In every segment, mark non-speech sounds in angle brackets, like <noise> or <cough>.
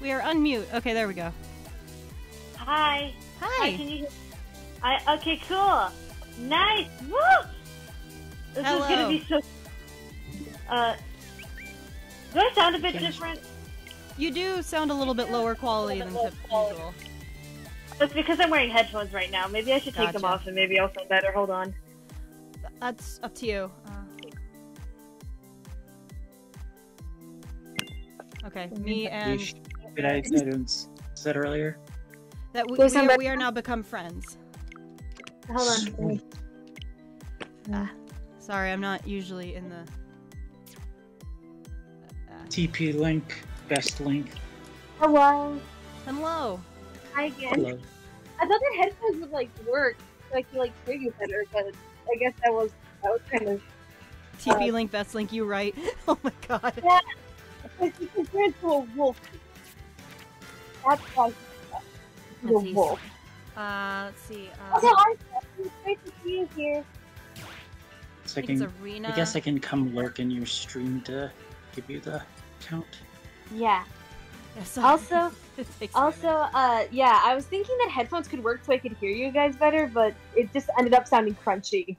We are unmute. Okay, there we go. Hi. Hi. Can you? I okay. Cool. Nice. Woo. This Hello. is gonna be so. Uh, do I sound a bit Can different? You do sound a little bit lower quality than tip- usual. It's because I'm wearing headphones right now. Maybe I should take them off and maybe I'll sound better. Hold on. That's up to you. Uh, okay, me and Did I, I didn't s- said earlier? that we, Go we, are, we are now become friends. Hold on. Sweet. <laughs> Sorry, I'm not usually in the. Uh, TP link, best link. Hello. hello. Hi again. Hello. I thought that headphones would like work, so I could like hear you better, but I guess that was that was kind of TP Uh, link, best link. You right? <laughs> Oh my god. yeah. Because you compared to a wolf. That's why she's a Let's see. wolf. Uh, let's see. Okay, Uh, hi. It's great to see you here. So I I can, Arena. I guess I can come lurk in your stream to give you the count. Yeah. Yeah, <laughs> sorry. Also, It takes me a also, uh, yeah, I was thinking that headphones could work so I could hear you guys better, but it just ended up sounding crunchy.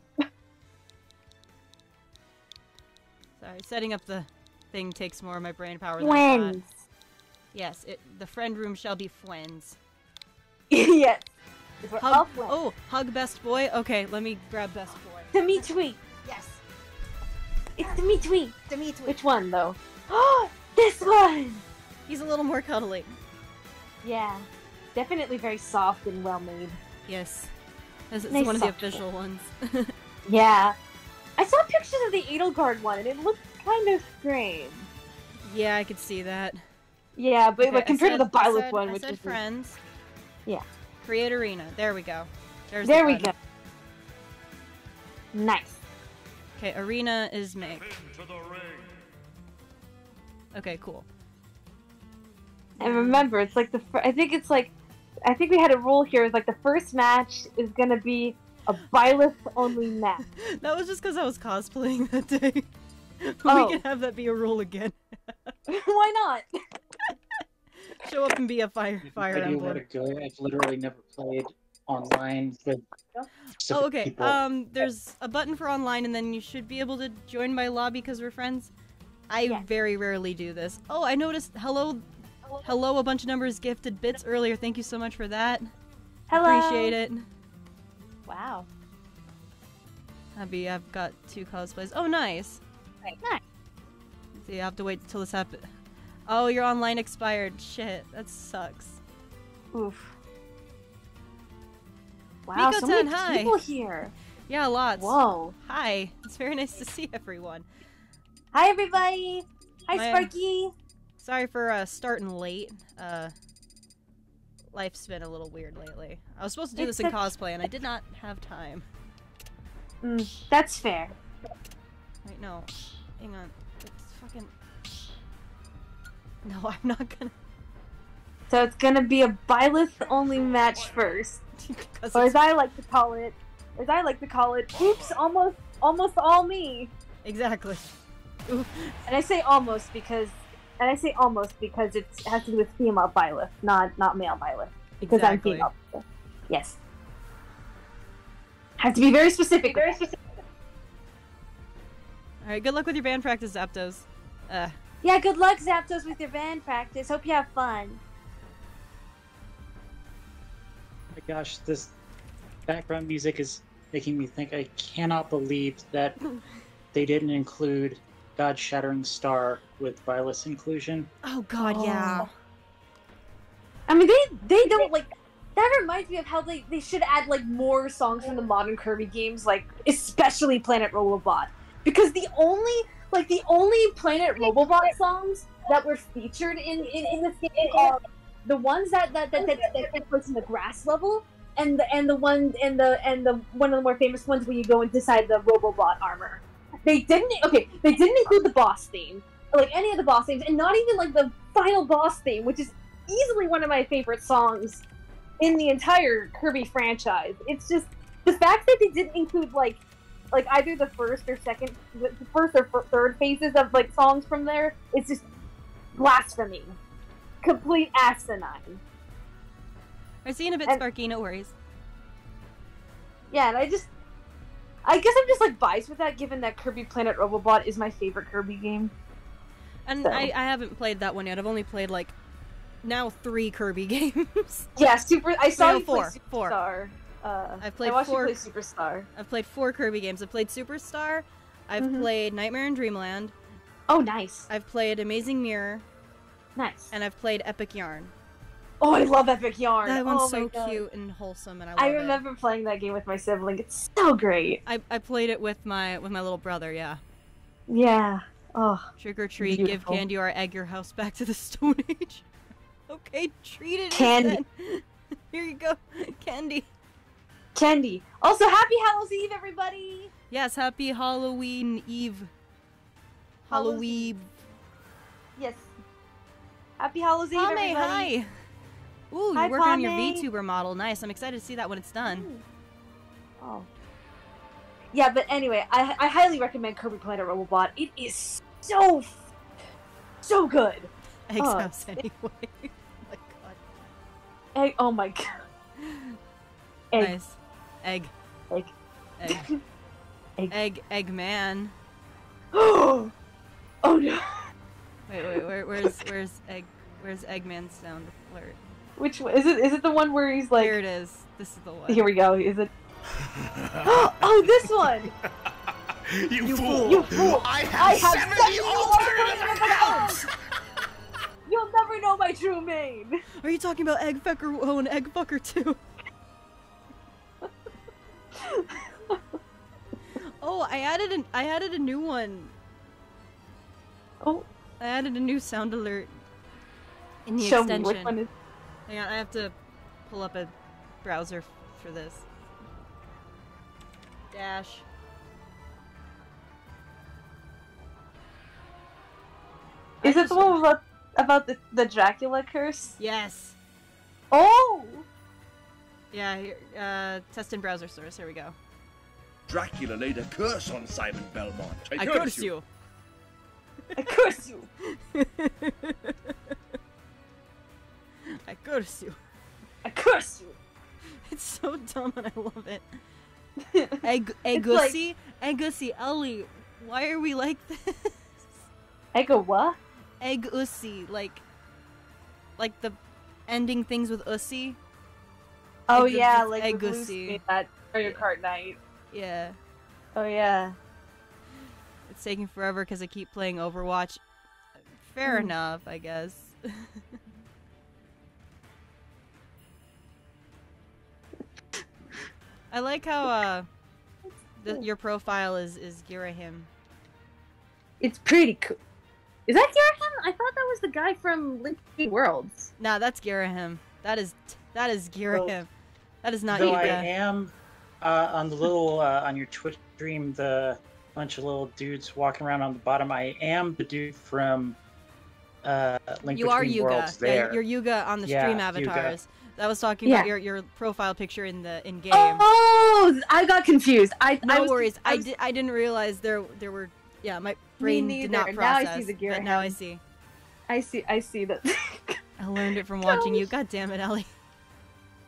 sorry. Setting up the thing takes more of my brain power than I thought. Twins. Yes, it, the friend room shall be Fwens. <laughs> yes. Hug. Oh, hug best boy. Okay, let me grab best boy. Tweet. Yes. It's the me tweet. To me, too. Which one though? Oh, <gasps> this one. He's a little more cuddly. Yeah, definitely very soft and well made. Yes. This is Nice one of the official ones. <laughs> Yeah, I saw pictures of the Edelgard one and it looked kind of strange. yeah, I could see that. Yeah, but, Okay, but compared said- to the I Byleth said- one, I which said is friends. Yeah. Create arena. There we go. There's there the we go. Nice. Okay, arena is Meg. Into the ring. Okay, cool. And remember, it's like the fir- I think it's like I think we had a rule here. It's like the first match is gonna be a Byleth only match. <laughs> That was just because I was cosplaying that day. <laughs> Oh. We can have that be a rule again. <laughs> Why not? Show up and be a fire fire I do where emblem. to go. I've literally never played online with. Oh, okay. people. Um, there's a button for online, and then you should be able to join my lobby because we're friends. I Yeah. very rarely do this. Oh, I noticed. Hello, hello. A bunch of numbers gifted bits earlier. Thank you so much for that. Hello. Appreciate it. Wow. Happy I've got two cosplays. Oh, nice. Nice. See, I have to wait till this happens. Oh, your online expired. Shit, that sucks. Oof. Wow, Miko so many hi. people here. Yeah, lots. Whoa. Hi. It's very nice to see everyone. Hi, everybody. Hi, My- Sparky. Sorry for uh, starting late. Uh, life's been a little weird lately. I was supposed to do It's this in cosplay, and I did not have time. Mm, that's fair. Wait, no. Hang on. It's <laughs> fucking. No, I'm not gonna. So it's gonna be a Byleth only match first. <laughs> or as I like to call it, as I like to call it, oops, almost, almost all me. Exactly. Ooh, And I say almost because, and I say almost because it has to do with female Byleth, not not male Byleth, because exactly. I'm female. Yes. Have to be very specific. Very specific. All right. Good luck with your band practice, Zapdos. Uh, Yeah. Good luck, Zapdos, with your band practice. Hope you have fun. Oh my gosh, this background music is making me think I cannot believe that <laughs> they didn't include God Shattering Star with Violet's inclusion. oh God, yeah. Oh. I mean, they they don't like. That reminds me of how they, they should add like more songs from the modern Kirby games, like especially Planet Robobot, because the only like the only Planet Robobot songs that were featured in in, in this game are the ones that that that, that, that take place in the grass level, and the and the one and the and the one of the more famous ones where you go and decide the Robobot armor. They didn't okay. They didn't include the boss theme, like any of the boss themes, and not even like the final boss theme, which is easily one of my favorite songs in the entire Kirby franchise. It's just the fact that they didn't include like like either the first or second, the first or fir- third phases of like songs from there. It's just blasphemy. complete asinine. We're seeing a bit And- sparky, no worries. Yeah, and I just, I guess I'm just like biased with that, given that Kirby Planet Robobot is my favorite Kirby game. And So- I, I haven't played that one yet. I've only played like now three Kirby <laughs> games. Yeah, Super. I saw No, you four, play four. Uh, I've played I watched four- you play Superstar. I've played four Kirby games. I've played Superstar. I've Mhm. played Nightmare in Dreamland. Oh, nice, I've played Amazing Mirror, nice. and I've played Epic Yarn. Oh, I love Epic Yarn. That one's oh so God. cute and wholesome, and I love it. I it. remember playing that game with my sibling. It's so great. I, I played it with my with my little brother. Yeah. Yeah. Oh, Trick or treat, give candy or egg your house back to the <laughs> Stone Age. okay, treat it. Candy. <laughs> Here you go, <laughs> candy. Candy. Also, Happy Halloween Eve, everybody. Yes, happy Halloween Eve. Halloween. Yes. Happy Halloween Eve, everybody. hi. Ooh, Hi, you're working on your Pame. VTuber model. Nice. I'm excited to see that when it's done. Oh. Yeah, but anyway, I, I highly recommend Kirby Planet Robobot. It is so, so good. Eggs Oh. house anyway. <laughs> oh my god. Egg, oh my god. <laughs> Egg. Nice. Egg. Egg. Egg. Egg. Egg. Egg man. <gasps> oh no. Wait, wait, where, where's where's egg? Where's Eggman's sound alert? Which? Is it? Is it the one where he's like? Here it is. This is the one. Here we go. Is it? <laughs> Oh, oh, this one. <laughs> you, You fool! fool. You fool. I have, I have 70, 70 alternate accounts! You'll never know my true name. Are you talking about Egg Fucker oh, and Egg Fucker too? I added an I added a new one. Oh, I added a new sound alert in the show me extension. which one is. Hang on, I have to pull up a browser for this. Dash. Is it the one about about the the Dracula curse? Yes. Oh. Yeah. Here, uh, test in browser source. Here we go. Dracula laid a curse on Simon Belmont. I, I curse you. I curse you. <laughs> I curse you. I curse you. It's so dumb and I love it. <laughs> Egg, It's like- Eggussy, Eggussy, Ellie. Why are we like <laughs> this? I go what? Egg Ussy, like, like the ending things with Ussy. Oh Egg- yeah, like egg with goosey. Lucy at Mario Kart night. Yeah, Oh yeah. it's taking forever because I keep playing Overwatch. Fair Hmm. enough, I guess. <laughs> I like how uh, the, your profile is is Girahim. It's pretty cool. Is that Garrison? I thought that was the guy from Link Between Worlds. Nah, that's Girahim. That is that is Girahim. That is not Though you. I am uh, on the little uh, on your Twitch stream, the bunch of little dudes walking around on the bottom. I am the dude from uh, Link You are Between Yuga. Worlds. Yeah, There, you're Yuga on the Yeah, stream Yuga. avatars. That was talking Yeah. about your, your profile picture in the in game. Oh, I got confused. I no I was, worries. I, was- did. I didn't realize there there were. Yeah, my brain did neither. not Now I see the gear. now I see. I see. I see that. <laughs> I learned it from watching you. God damn it, Ellie.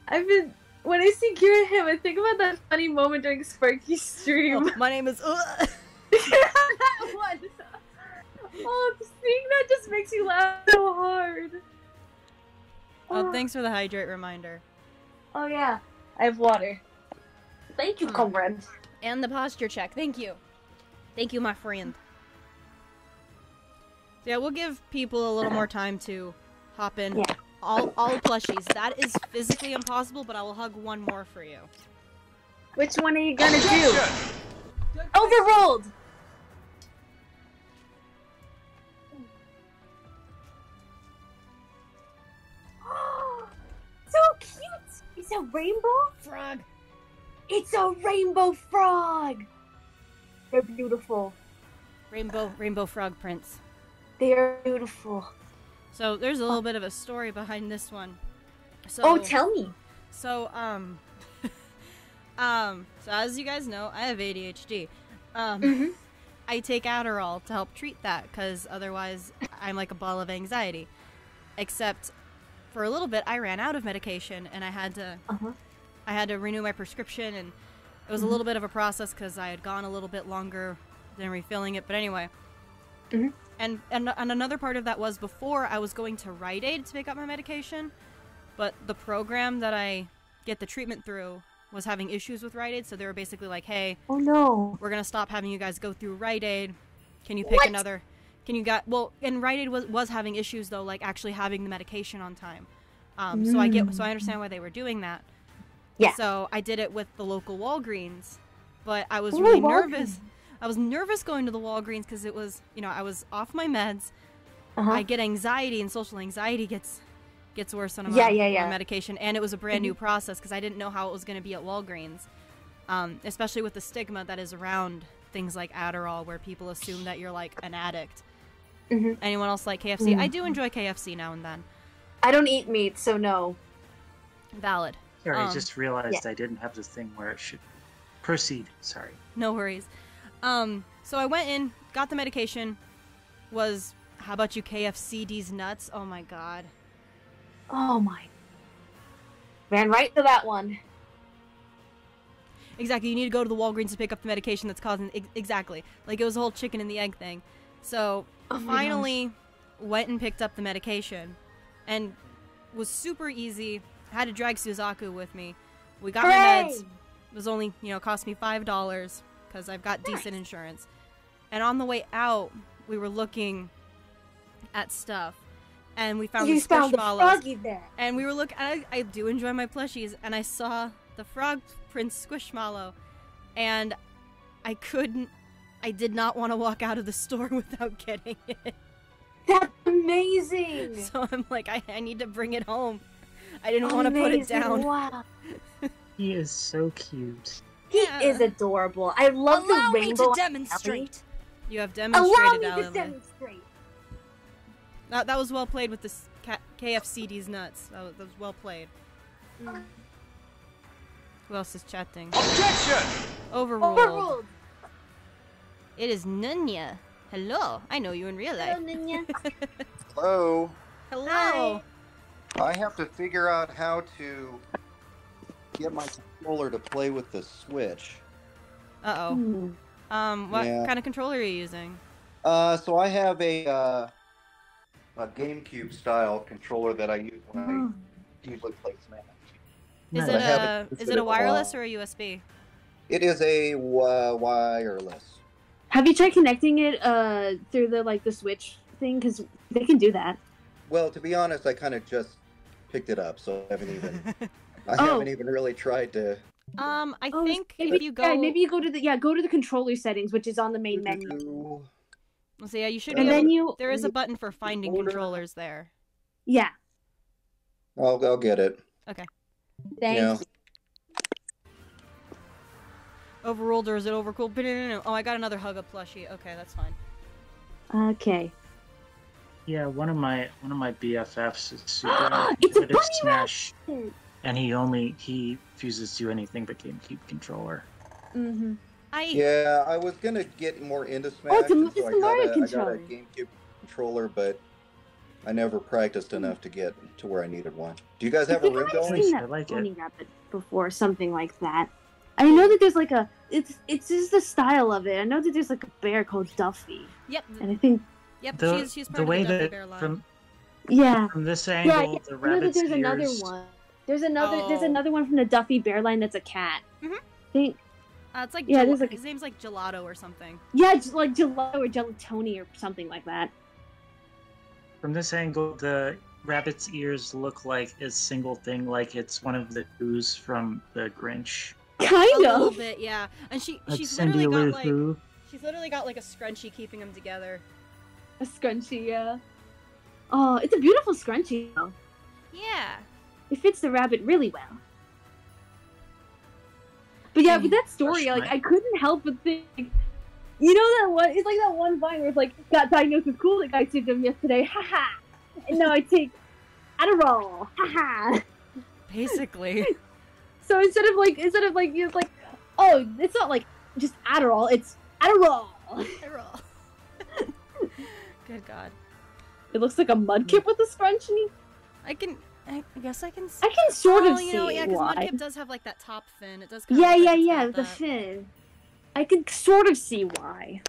I've been when I see Girahim, I think about that funny moment during Sparky's stream. Oh, my name is. Ugh. <laughs> that one. Oh, seeing that just makes you laugh so hard. Oh, thanks for the hydrate reminder. Oh yeah, I have water. Thank you, Hmm. comrade. And the posture check. Thank you. Thank you, my friend. So yeah, we'll give people a little more time to hop in. Yeah. All all plushies. That is physically impossible, but I will hug one more for you. Which one are you gonna do? Overruled. <gasps> so cute. It's a rainbow. Frog. It's a rainbow frog. They're beautiful. Rainbow Rainbow Frog Prince. They're beautiful. So there's a little bit of a story behind this one. So oh, tell me. So, um, <laughs> um, so as you guys know, I have ADHD. Um, Mhm. I take Adderall to help treat that because otherwise I'm like a ball of anxiety. except for a little bit I ran out of medication and I had to Uh-huh. I had to renew my prescription and it was a little bit of a process because I had gone a little bit longer than refilling it. But anyway, Mhm. And, and and another part of that was before I was going to Rite Aid to pick up my medication, but the program that I get the treatment through was having issues with Rite Aid, so they were basically like, "Hey, Oh no. we're gonna stop having you guys go through Rite Aid. Can you pick What? another? Can you got well? And Rite Aid was was having issues though, like actually having the medication on time. Um, so I get so I understand why they were doing that. Yeah. So I did it with the local Walgreens, but I was Ooh, really Walgreens. nervous. I was nervous going to the Walgreens because it was, you know, I was off my meds. Uh-huh. I get anxiety, and social anxiety gets gets worse when I'm Yeah, on, yeah, yeah. medication. And it was a brand new process because I didn't know how it was going to be at Walgreens, um, especially with the stigma that is around things like Adderall, where people assume that you're like an addict. Mhm. Anyone else like KFC? I Mm. do enjoy KFC now and then. I don't eat meat, so no. Valid. Sorry, I Um, just realized I didn't have the thing where it should proceed. Sorry. No worries. Um, so I went in, got the medication. Was how about you KFC these nuts? Oh my god. Oh my. Ran right to that one. Exactly. You need to go to the Walgreens to pick up the medication that's causing ex- exactly like it was a whole chicken and the egg thing. So Oh finally went and picked up the medication, and was super easy. Had to drag Suzaku with me. We got my meds. It was only you know cost me five dollars because I've got decent insurance. And on the way out, we were looking at stuff, and we found you the found the froggy there. And we were looking. I, I do enjoy my plushies, and I saw the Frog Prince Squishmallow, and I couldn't. I did not want to walk out of the <laughs> store without getting it. That's amazing. <laughs> So I'm like, I, I need to bring it home. I didn't want to put it down. Wow. <laughs> He is so cute. He Yeah. is adorable. I love Allow the me rainbow. to demonstrate. You have demonstrated. Allow demonstrated, me to demonstrate. That, that was well played with the K- KFCD's nuts. That was, that was well played. Mm. Who else is chatting? Objection! Overruled. Overruled. It is Nunya. Hello. I know you in real life. Hello, Ninya. <laughs> Hello. Hello. I have to figure out how to get my controller to play with the Switch. Uh oh. Hmm. Um, what Yeah. kind of controller are you using? Uh, so I have a uh, a GameCube style controller that I use when I usually play Smash. Is it a used is it it a in a wireless or a USB? It is a wi- wireless. Have you tried connecting it uh through the like the Switch thing? Because they can do that. Well, to be honest, I kind of just picked it up, so I haven't even <laughs> I Oh. haven't even really tried to. um, I Oh, think maybe, if you go, yeah, maybe you go to the yeah go to the controller settings, which is on the main menu, so yeah, you should and be able. then you there is a button for finding Controller. controllers there. yeah. I'll I'll get it. Thank Yeah. you. Overruled or is it overcooled? No, no, no, no. Oh, I got another hug up plushie. Okay, that's fine. Okay. Yeah, one of my one of my BFFs is <gasps> super It's a bunny Smash, rabbit! And he only he refuses to do anything but GameCube controller. Mm-hmm. I Yeah, I was gonna get more into Smash, Oh, it's a- and it's so a I, got Mario a, I got a. GameCube controller, but I never practiced enough to get to where I needed one. Do you guys have a think room I've going? seen I that like it. bunny rabbit before, something like that. I know that there's like a it's it's just the style of it. I know that there's like a bear called Duffy, yep and I think yep. The, she's she's part the way of the Duffy that Bear line. from yeah, from this yeah. angle, yeah. the I know that rabbit's there's another one. There's another there's Oh. another one from the Duffy Bear line that's a cat. Mhm. I think uh, it's like Yeah, Gel- there's like- his name's like Gelato or something. yeah, it's like gelato or gelatoni or something like that. From this angle, the rabbit's ears look like a single thing, like it's one of the ooze from the Grinch. Kind of. a little bit, yeah. And she Like she's Cindy literally Lou got like Who. she's literally got like a scrunchie keeping them together. A scrunchie, yeah. Oh, it's a beautiful scrunchie though. Yeah. It fits the rabbit really well. But yeah, with hmm. that story, Gosh, like my- I couldn't help but think, you know that one? It's like that one vine where it's like got diagnosed with colic I symptom yesterday, haha, and now I take Adderall, haha. Basically. <laughs> So instead of like instead of like it's like, oh, it's not like just Adderall, it's Adderall. They're <laughs> Good God. It looks like a mudkip hmm. with a scrunchie. I can. I I guess I can. I can sort oh, of you see know, yeah, because why. Mudkip does have like that top fin. It does. Kind Yeah, of yeah, like yeah, the that. fin. I can sort of see why.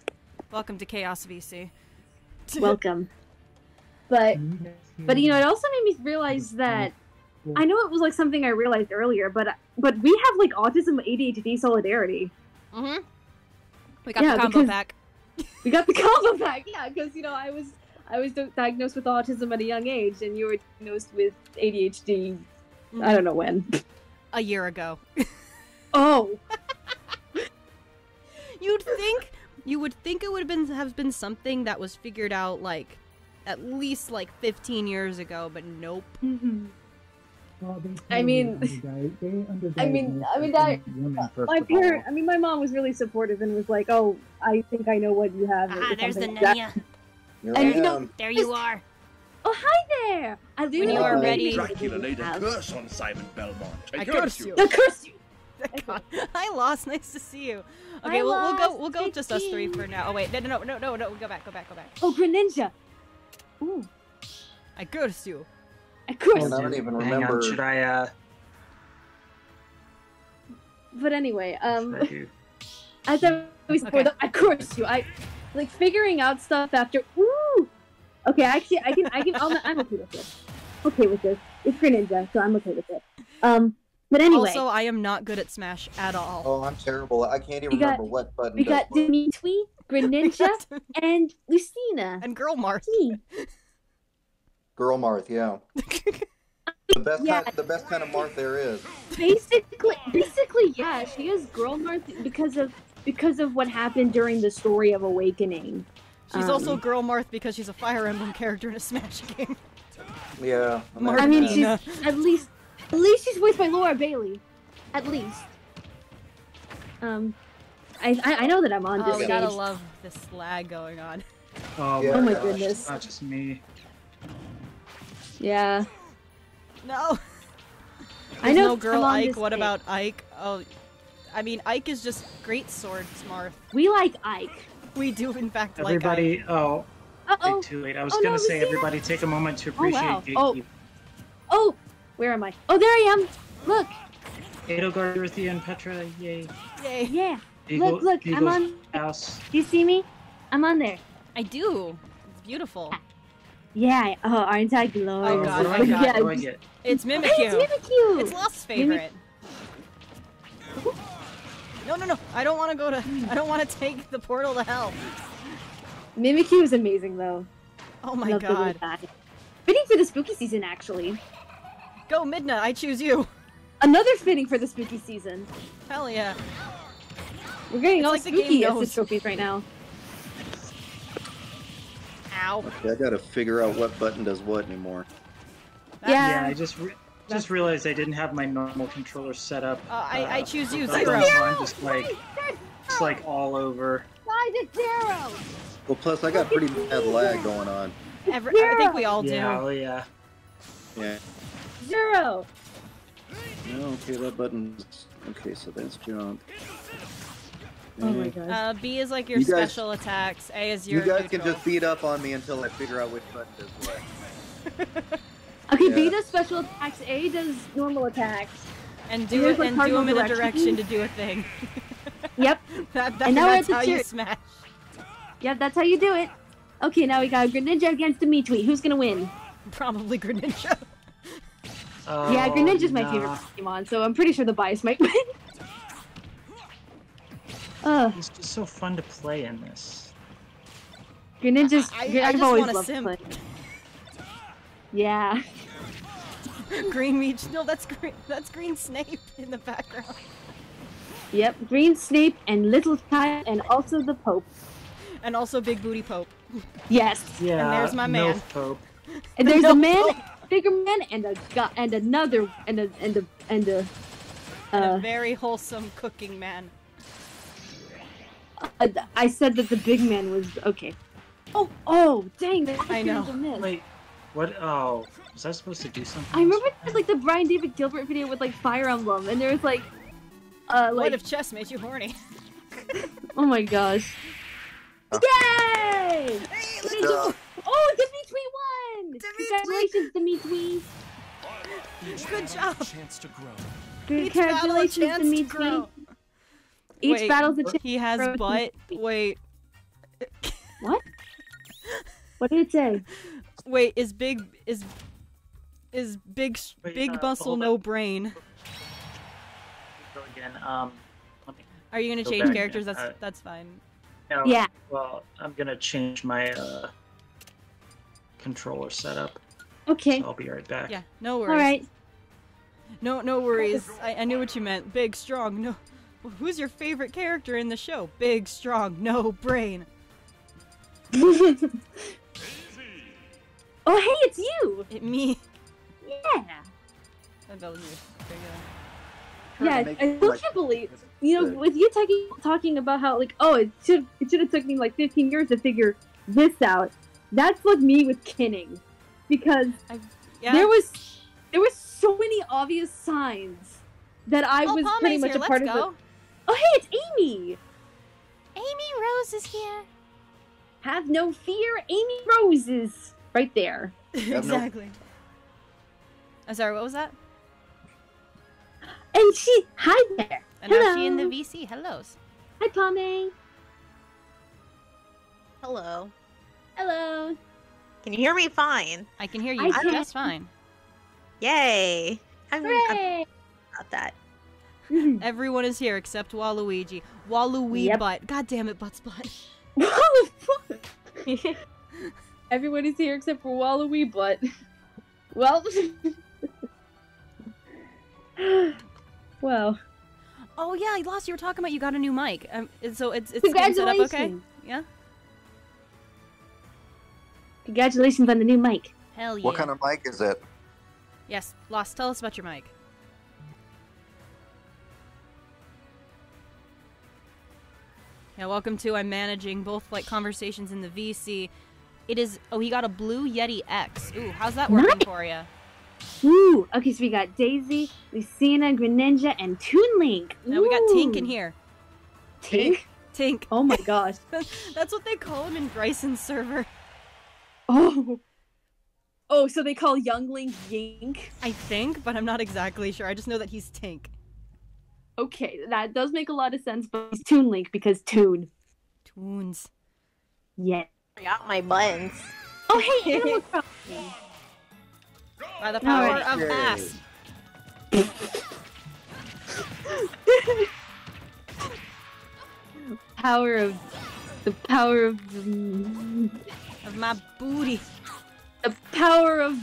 Welcome to Chaos VC. <laughs> Welcome. But but you know, it also made me realize that I know it was like something I realized earlier, but but we have like autism ADHD solidarity. Mm-hmm. We got Yeah, the combo because- pack. We got the <laughs> combo pack, yeah, because you know I was I was diagnosed with autism at a young age, and you were diagnosed with ADHD. I don't know when. A year ago. <laughs> Oh, <laughs> You'd think you would think it would have been have been something that was figured out like at least like 15 years ago, but nope. <laughs> I mean, I mean, I mean that my parent. I mean, my mom was really supportive and was like, "Oh, I think I know what you have." Ah, there's the something like that. Nanya. Here And I you know- There you are. Oh, hi there! I do When you are ready- Dracula laid a curse on Simon Belmont. I curse you. I curse you. God. Hi, Lost. Nice to see you. Hi, Okay, we'll, we'll go. We'll go Good just us three for now. Oh wait, no, no, no, no, no, no. Go back. Go back. Go back. Oh, Greninja. Ooh, I curse you. I curse you. I don't even Hang remember. on, should I, uh, But anyway, um, I do? <laughs> as I was before, Okay. the, I curse you. I like figuring out stuff after. Ooh. Okay, actually, I can. I can. I'm, I'm okay with this. Okay with this. It's Greninja, so I'm okay with it. Um, but anyway, Also, I am not good at Smash at all. Oh, I'm terrible. I can't even We got- remember what button. we got what. Dimitri, Greninja, <laughs> and Lucina. and Girl Marth. Me. Girl Marth, yeah. <laughs> The best Yeah. kind, the best kind of Marth there is. Basically, basically, yeah, she is Girl Marth because of because of what happened during the story of Awakening. She's Um, also Girl Marth because she's a Fire Emblem character in a Smash <laughs> game. Yeah. Marth I mean, she's at least at least she's voiced by Laura Bailey, at least. Um, I I, I know that I'm on Oh, this we stage. gotta love this lag going on. Oh, Yeah. Oh my gosh, goodness. It's not just me. Yeah, No. <laughs> I know. no girl I'm on Ike. this What stage. about Ike? Oh, I mean Ike is just great sword smart. We like Ike. <laughs> We do in fact like Ike. Everybody, oh, Uh wait, oh. too late. I was Oh, gonna say, Lucina. everybody take a moment to Oh, appreciate wow. Oh. Gatekeep. Oh, where am I? Oh, there I am. Look. Edelgard, Dorothea, and Petra, yay. Yay. Yeah. Eagle, look, look. I'm on. house. Do you see me? I'm on there. I do. It's beautiful. Yeah. Oh, aren't I glorious? Oh, God, oh, do <laughs> God. get? What do I get? It's Hey, <laughs> it's Mimikyu. Mimikyu. It's Lost's favorite. No, no, no. I don't want to go to. I don't want to take the portal to hell. Mimikyu is amazing though. Oh my Love god. guy. Fitting for the spooky season, actually. Go Midna. I choose you. Another fitting for the spooky season. Hell yeah. We're getting It's all like spooky as the trophies right now. Ow. Yeah, I gotta figure out what button does what anymore. Yeah. Yeah, I just re- just realized I didn't have my normal controller set up. Uh, I- I choose you, Zero. I'm just like, just like all over. Five to zero. Well, plus I got pretty bad lag going on. Every, I think we all do. Yeah, oh yeah. Yeah. Zero. No, okay, that button's okay. So that's jump. Oh my Okay. god. Uh, B is like your You guys- special attacks. A is your. You your. guys can just beat up on me until I figure out which button does what. <laughs> Okay, yeah. B does special attacks. A does normal attacks. and do There's it and do cardinal them in a direction. direction to do a thing. <laughs> Yep. that, that, And now we're that's how you smash. Yep, that's how you do it. Okay, now we got Greninja against Dimitri. Who's gonna win? Probably Greninja. Oh, <laughs> yeah, Greninja's my nah. favorite Pokemon, so I'm pretty sure the bias might <laughs> win. Uh, It's just so fun to play in this. Greninja's. I- I I've just always wanna loved simp. playing. Yeah. <laughs> green Meech. No, that's green. That's Green Snape in the background. Yep. Green Snape and Little Child and also the Pope. And also Big Booty Pope. Yes. Yeah. And there's my man. Milf Pope. And there's No a man, Pope. bigger man, and a guy, and another, and a, and a, and a. And Uh, a very wholesome cooking man. uh, I said that the big man was okay. Oh, oh, dang! That I know. miss. Wait, what? Oh, was I supposed to do something? I remember else? there's like the Brian David Gilbert video with like Fire Emblem, and there was like, uh, what like, if chess made you horny? <laughs> oh my gosh! Uh. Yay! job. Oh, Dimitri Congratulations, Dimitri. Good job. Chance to grow. Each battle a Congratulations, chance to grow. Each Wait, battle's a chance. He has grow. butt. Wait, What? What did it say? <laughs> wait. Is big is is big Wait, big uh, muscle no up. brain? Go again. Um, let me. Are you gonna Go change back. characters? That's Uh, that's fine. No, Yeah. Well, I'm gonna change my uh, controller setup. Okay. So I'll be right back. Yeah, no worries. All right. No, no worries. I, I knew what you meant. Big, strong, no. Who's your favorite character in the show? Big, strong, no brain. <laughs> oh, hey, it's you. It me. Yeah. That was you Yeah, Trying I still like- can't believe. You know, with you talking talking about how like, oh, it should it should have took me like 15 years to figure this out. That's like me with kinning, because go. Yeah. there was there was so many obvious signs that I oh, was Pame's pretty much here. a part Let's of go. it. Oh, hey, it's Amy. Amy Rose is here. Have no fear, Amy Roses, right there. <laughs> no- exactly. I'm sorry. What was that? And she, hi there. And now she in the VC. Hellos. Hi, Pame. Hello. Hello. Can you hear me fine? I can hear you I can. just fine. Yay! I'm, I'm Hooray. about that. <laughs> Everyone is here except Waluigi. Waluigi Yep. butt. God damn it, butt's butt. <laughs> Everybody's here except for Wallowee, but well, <laughs> well. Oh yeah, I lost. You were talking about you got a new mic. Um, so it's it's getting set up okay. Yeah. Congratulations on the new mic. Hell yeah. What kind of mic is it? Yes, Lost. Tell us about your mic. Yeah, welcome to I'm managing both like conversations in the VC. It is oh he got a blue Yeti X. Ooh, how's that working Nice. for you? Ooh, okay, so we got Daisy, Lucina, Greninja, and Toon Link. Now we got Tink in here. Tink? Tink. Oh my gosh. <laughs> That's what they call him in Bryson's server. Oh. Oh, so they call Young Link Yink? I think, but I'm not exactly sure. I just know that he's Tink. Okay, that does make a lot of sense, but he's Toon Link because Toon. Toons. Yeah. Forgot my buttons. Oh, hey, Animal Crossing. By the power Alright. of Yay. ass. power of the power of Of my booty. the power of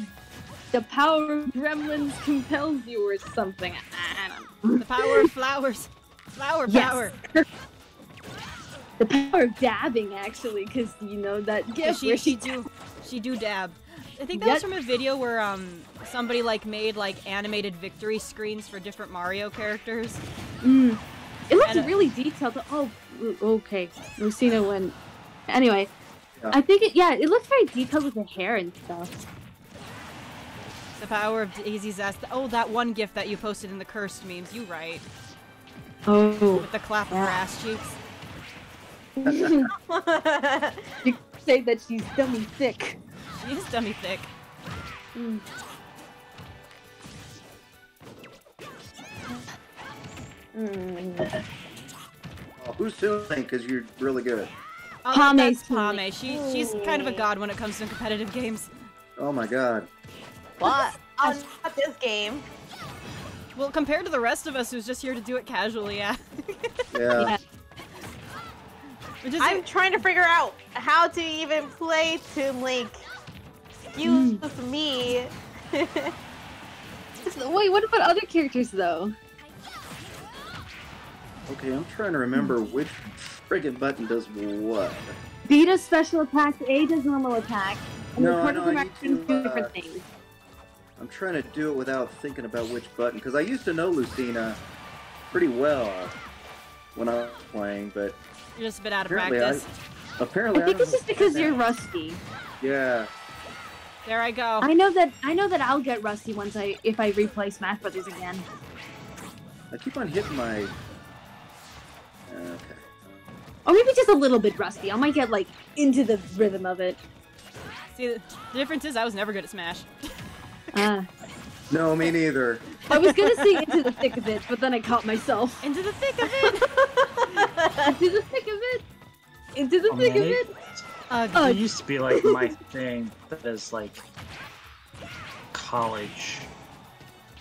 the power of gremlins compels you or something. I don't know. The power of flowers. Flower Yes. power. <laughs> The power of dabbing, actually, because you know that gift she where she do she do dab. I think that Yep. was from a video where um somebody like made like animated victory screens for different Mario characters. Mm. It looks And, uh, really detailed. Oh, ooh, okay. Lucina went. Anyway, Yeah. I think it. Yeah, it looks very detailed with the hair and stuff. The power of Daisy's ass. Oh, that one gift that you posted in the cursed memes. You right. Oh. With the clap of her ass cheeks. You say that she's dummy thick. She is dummy thick. Mm. Mm. Oh, who's Toon Link? Because you're really good. Oh, Pame's that's. Pame. She she's kind of a god when it comes to competitive games. Oh my god. What? <laughs> Oh, not this game. Well, compared to the rest of us who's just here to do it casually, yeah. Yeah. Yeah. Which I'm trying to figure out how to even play Toon Link. Excuse me. <laughs> Wait, what about other characters though? Okay, I'm trying to remember which friggin' button does what. B does special attack, A does normal attack, and No, the I critical I need to, do uh, different things. I'm trying to do it without thinking about which button, because I used to know Lucina pretty well when I was playing, but You're just a bit out of apparently practice. I apparently I think don't it's just because you're that. rusty. Yeah. There I go. I know that I know that I'll get rusty once I if I replay Smash Brothers again. I keep on hitting my. Okay. Or maybe just a little bit rusty. I might get like into the rhythm of it. See, the the difference is I was never good at Smash. <laughs> Uh, No, me neither. I was gonna say into the thick of it, but then I caught myself. Into the thick of it. <laughs> Into the thick of it. Into the Oh, thick man, of it- it. Oh, It used to be like my thing. That is like college.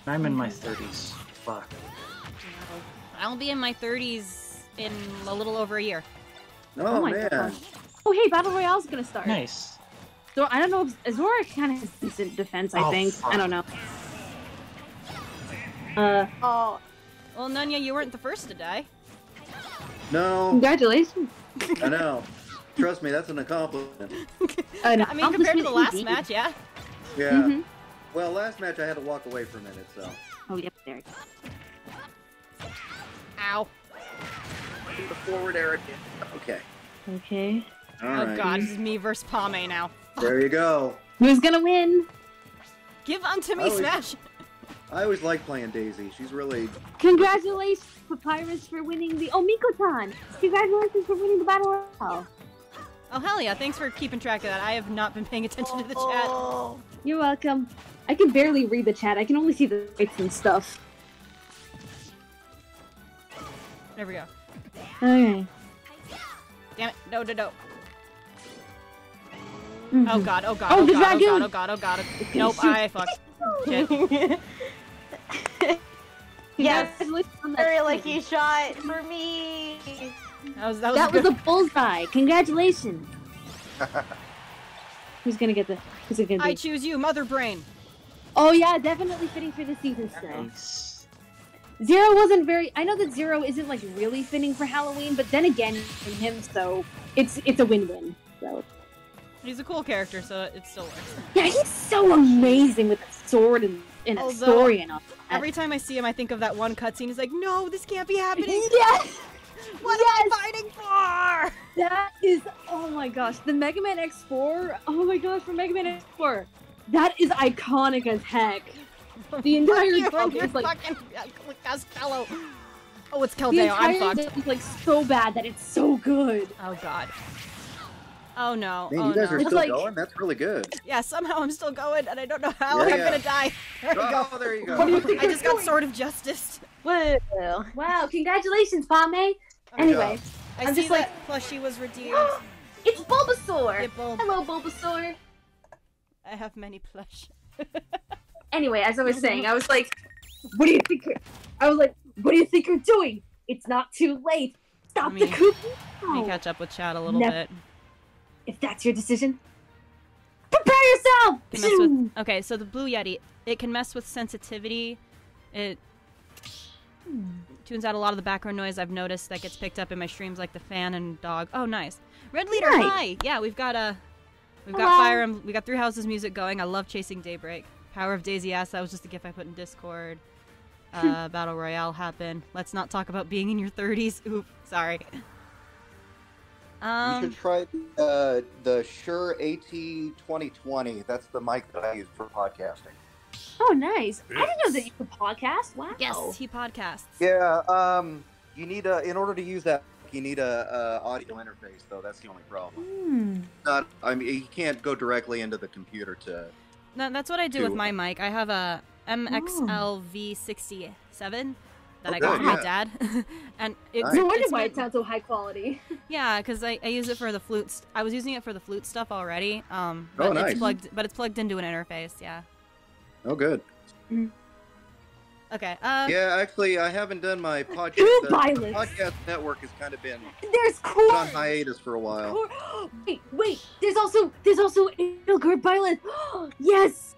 I'm in my 30s. Fuck. I'll be in my 30s in a little over a year. Oh, oh my man. gosh. Oh hey, battle royale's gonna start. Nice. So I don't know. if Zora kind of has decent defense. I Oh, think. fuck. I don't know. Uh, Oh, Well, Nunya, you weren't the first to die. No, congratulations. I know. Trust me, that's an accomplishment. I An mean, compared to the last indeed. match, yeah. Yeah. Mhm. Well, last match I had to walk away for a minute, so. Oh yep, there. Ow. The forward air again. Okay. Okay. All oh right. god, this is me versus Pame now. There you go. Who's gonna win? Give unto me, Oh, it- Smash! I always like playing Daisy. She's really. Congratulations, Papyrus, for winning the Omiko-tan. Congratulations for winning the battle royale. Oh, hell yeah, thanks for keeping track of that. I have not been paying attention to the chat. Oh. You're welcome. I can barely read the chat. I can only see the lights and stuff. There we go. Okay. Damn it. No, no, no. Mhm. Oh god, oh god, Oh, oh the god, oh god, oh god, oh god. Nope. I fucked. Shit. <laughs> yes, Congratulations on that very win. lucky shot for me. That was, that was, That was a bullseye. Congratulations. <laughs> Who's gonna get the? Who's it gonna I choose you, Mother Brain. Oh yeah, definitely fitting for the season still. Nice. Zero wasn't very. I know that Zero isn't like really fitting for Halloween, but then again, in him, so it's it's a win-win. So He's a cool character, so it still works. yeah, he's so amazing with the sword and, and a story and all. that. Every time I see him, I think of that one cutscene. He's like, no, this can't be happening. <laughs> yes, <laughs> What yes! am I fighting for? that is. Oh my gosh, the Mega Man X4. Oh my gosh, for Mega Man X4, that is iconic as heck. <laughs> The entire Fuck you, dub you're is like fucking Costello. Oh, it's Keldeo. I'm entire fucked. is like so bad that it's so good. Oh god. Oh no. Man, oh you guys no. are It's still like- going? That's really good. Yeah, somehow I'm still going, and I don't know how, Yeah, I'm yeah. gonna die. <laughs> There we go. Oh, there you go. What do you think I you're just got doing? Sword of Justice. Woo. <laughs> Wow, congratulations, Pame. Oh, anyway, I I'm see just that plushie was <gasps> redeemed. it's Bulbasaur. Yeah, Bulb. Hello, Bulbasaur. I have many plush. <laughs> Anyway, as I was saying, I was like, "What do you think?" I was like, "What do you think you're doing? It's not too late. Stop Let the me- coup Let me catch up with chat a little Nev- bit. If that's your decision, prepare yourself." Can mess with, okay, so the Blue Yeti, it can mess with sensitivity. It tunes out a lot of the background noise I've noticed that gets picked up in my streams, like the fan and dog. Oh, nice. Red Leader, Nice. hi. Yeah, we've got a, we've got Fire we got Three Houses music going. I love chasing Daybreak. Power of Daisy ass. That was just a gif I put in Discord. Uh, Battle Royale happened. Let's not talk about being in your 30s. Oop, sorry. You Um, should try uh, the Shure AT2020. That's the mic that I use for podcasting. Oh, nice. I didn't know that you could podcast. Wow. yes, he podcasts. Yeah, um, you need a, in order to use that, you need a, a audio interface, though. That's the only problem. Hmm. Not, I mean, you can't go directly into the computer to. No, that's what I do with my mic. I have a MXLV67 that Oh, I got good, from my dad, <laughs> and it's, Nice. No wonder why it sounds so high quality. <laughs> yeah, because I, I use it for the flute. St- I was using it for the flute stuff already. Um, Oh, but nice. it's plugged, but it's plugged into an interface. Yeah. Oh, good. Okay. Uh, Yeah, actually, I haven't done my podcast. Two the violets. podcast network has kind of been There's put corn. on hiatus for a while. Cor- <gasps> wait, wait. There's also there's also Edelgard Violet. <gasps> yes.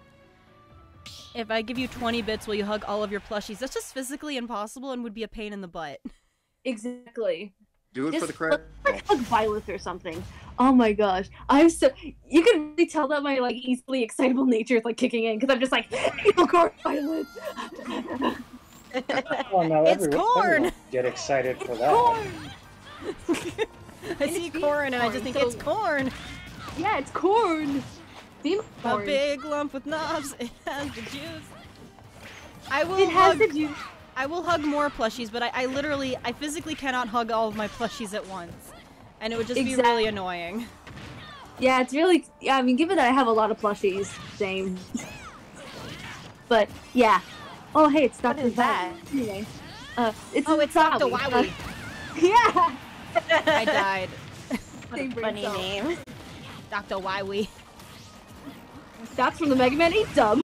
If I give you 20 bits, will you hug all of your plushies? That's just physically impossible and would be a pain in the butt. <laughs> Exactly. Do it for the credit. like hug Violet or something. Oh my gosh, I'm so you can really tell that my like easily excitable nature is like kicking in because I'm just like <laughs> Edelgard Violet. <laughs> Oh no, It's everyone, corn! get excited for It's that. corn. I see corn and I just think it's corn. Yeah, it's corn. Demon A big lump with knobs. It <laughs> has the juice. I will It has hug. the juice. I will hug more plushies, but I, I literally, I physically cannot hug all of my plushies at once, and it would just be really annoying. Yeah, it's really. Yeah, I mean, given that I have a lot of plushies, same. <laughs> But yeah. Oh, hey, it's What Dr. is that? Anyway, uh, it's Oh, it's Dr. Wowie. Wowie. yeah. I died. <laughs> Same brain Funny cell. name. Dr. Wowie. That's from the Mega Man 8 dub.